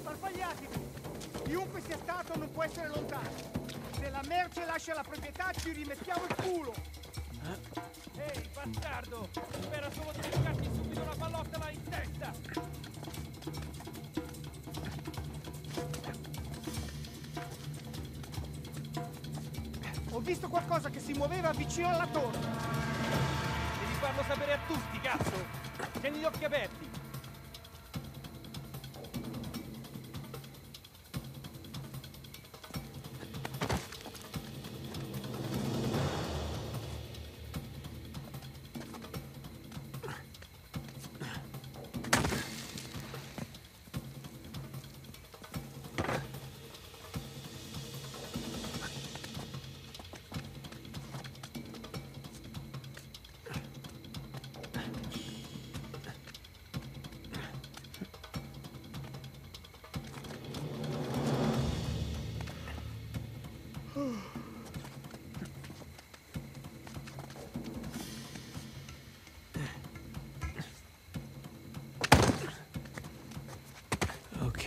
Sparpagliatevi! Chiunque sia stato non può essere lontano. Se la merce lascia la proprietà ci rimettiamo il culo. Ehi, bastardo! Spera visto qualcosa che si muoveva vicino alla torre. Devi farlo sapere a tutti, cazzo! Tieni gli occhi aperti!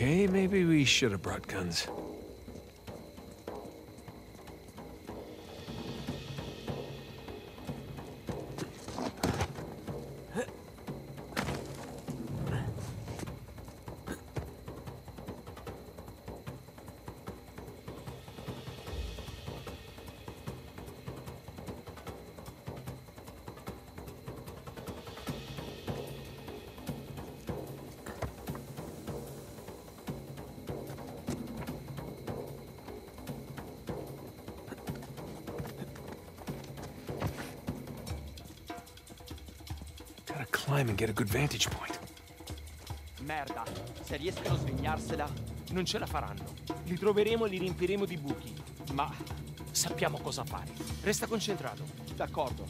Okay, maybe we should have brought guns. Climb and get a good vantage point. Merda, se riescono a svignarsela, Non ce la faranno. Li troveremo e li riempiremo di buchi. Ma sappiamo cosa fare. Resta concentrato. d'accordo.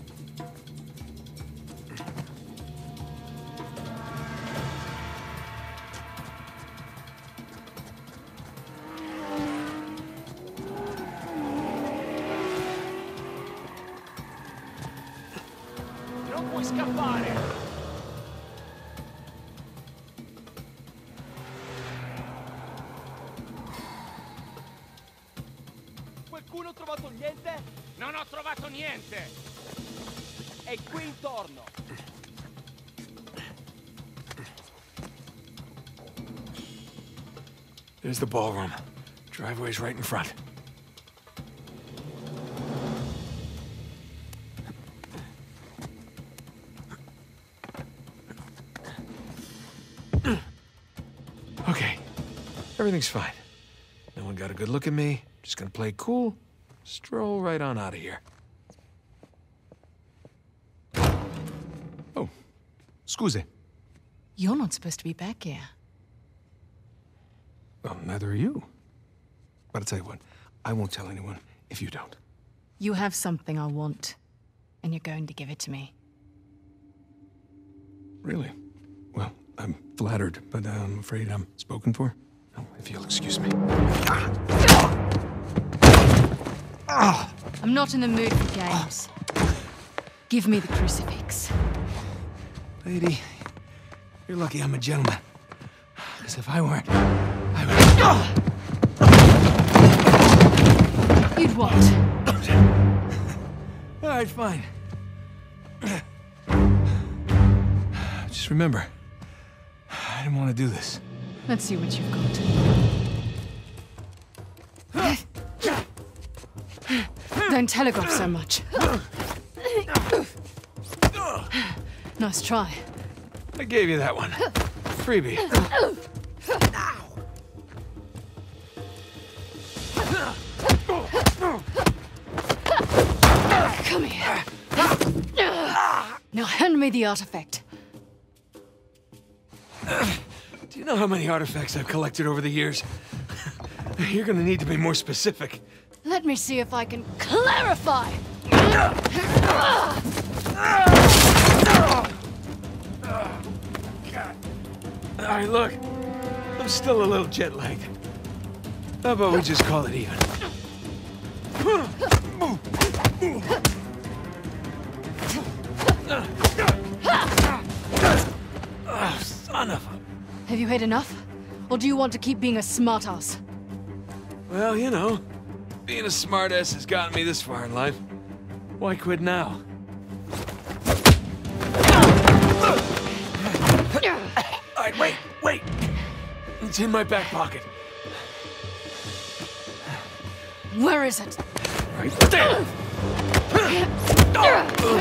Non puoi scappare! Qualcuno ha trovato niente? Non ho trovato niente! È qui intorno. There's the ballroom. Driveway's right in front. Okay, everything's fine. No one got a good look at me. Just gonna play cool, stroll right on out of here. Oh, scusi. You're not supposed to be back here. Well, neither are you. But I'll tell you what, I won't tell anyone if you don't. You have something I want, and you're going to give it to me. Really? Well, I'm flattered, but I'm afraid I'm spoken for. Oh, if you'll excuse me. I'm not in the mood for games. Give me the crucifix. Lady, you're lucky I'm a gentleman. Because if I weren't, I would. You'd what? All right, fine. Just remember, I didn't want to do this. Let's see what you've got. Don't telegraph so much. Nice try. I gave you that one. Freebie. Come here. Now hand me the artifact. Know how many artifacts I've collected over the years? You're gonna need to be more specific. Let me see if I can clarify. All right, look. I'm still a little jet lagged. How about we just call it even? Had enough? Or do you want to keep being a smartass? Well, you know, being a smartass has gotten me this far in life. Why quit now? Alright, wait, wait! It's in my back pocket. Where is it? Right there! Oh.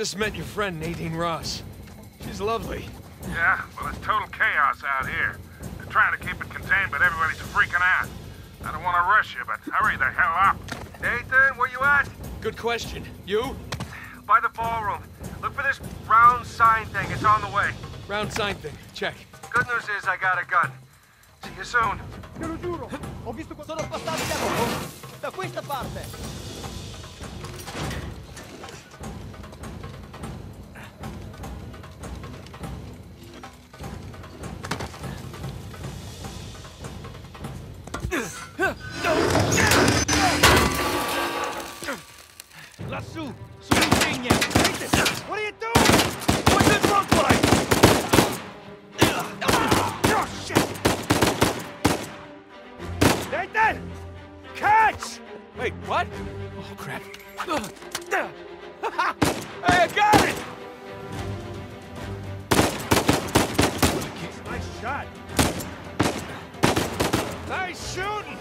Just met your friend Nadine Ross. She's lovely. Yeah, well, it's total chaos out here. They're trying to keep it contained, but everybody's freaking out. I don't want to rush you, but hurry the hell up. Nathan, where you at? Good question. You? By the ballroom. Look for this round sign thing. It's on the way. Round sign thing. Check. Good news is I got a gun. See you soon. Te lo giuro, ho visto quando... Sono passati da poco. Da questa parte. Nathan! Catch! Wait, what? Oh, crap. Hey, I got it! Nice shot. Nice shooting!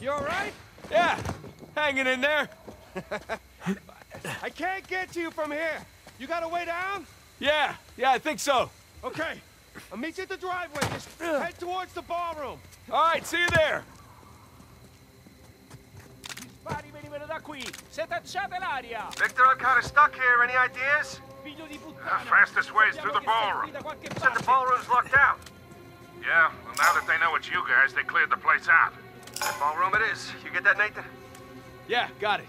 You alright? Yeah, hanging in there. I can't get to you from here. You got a way down? Yeah, yeah, I think so. Okay. I'll meet you at the driveway. Just head towards the ballroom. All right, see you there. Spari venivano da qui! Setacciate l'aria! Victor, I'm kind of stuck here. Any ideas? Figlio di The fastest way is through the ballroom. Said the ballroom's locked out. Yeah, well, now that they know it's you guys, they cleared the place out. That ballroom it is. You get that, Nathan? Yeah, got it.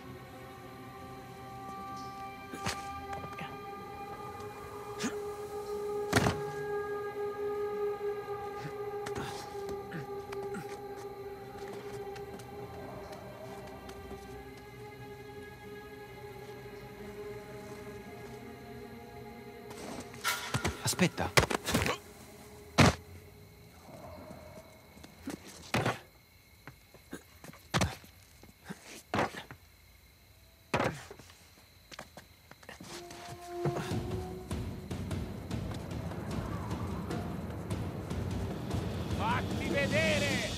Aspetta. Fatti vedere!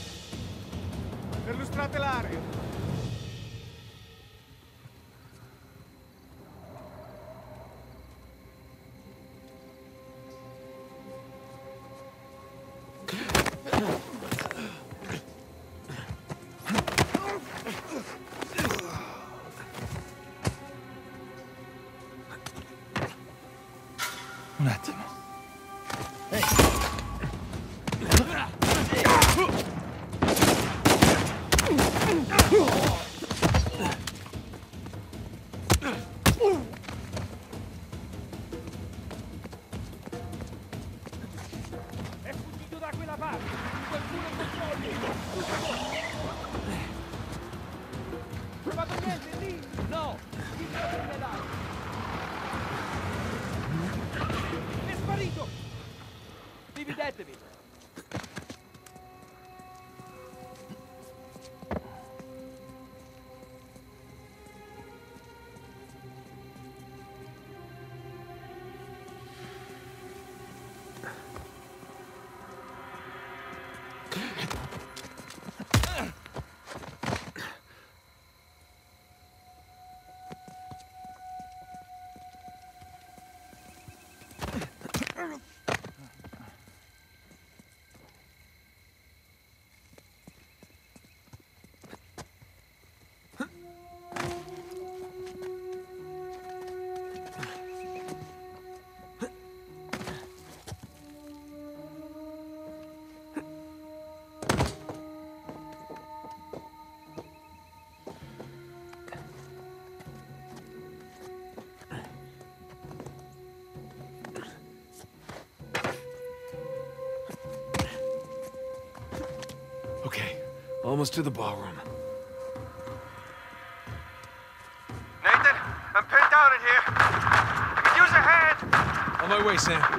Perlustrate l'area. Thank you. Almost to the ballroom. Nathan, I'm pinned down in here. I could use a hand. On my way, Sam.